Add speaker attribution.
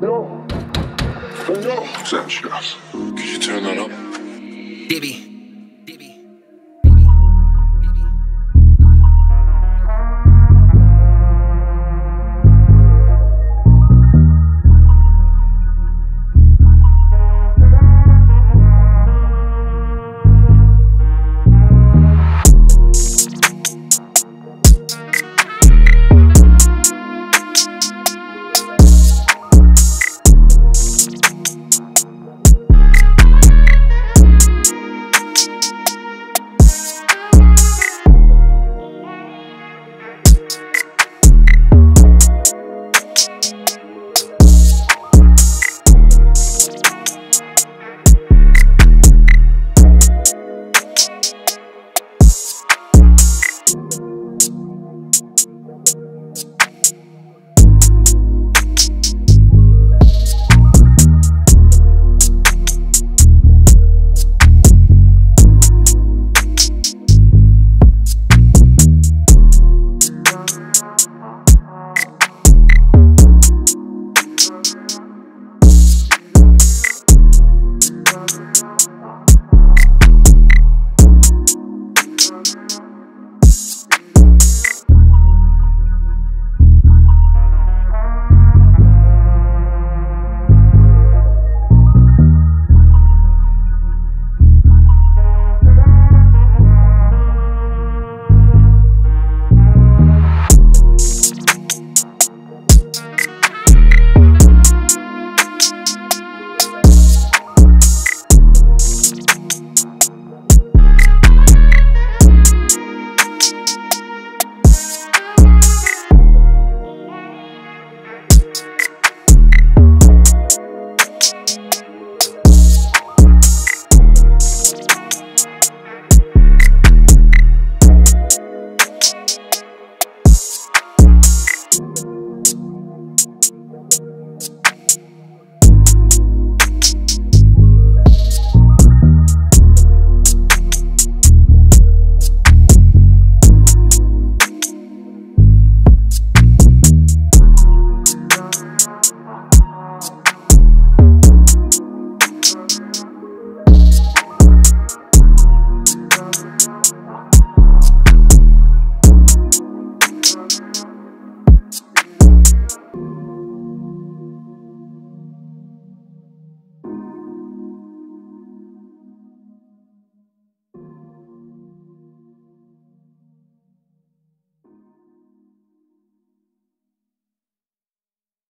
Speaker 1: No. No.
Speaker 2: Sound Could you turn that up?
Speaker 3: Baby.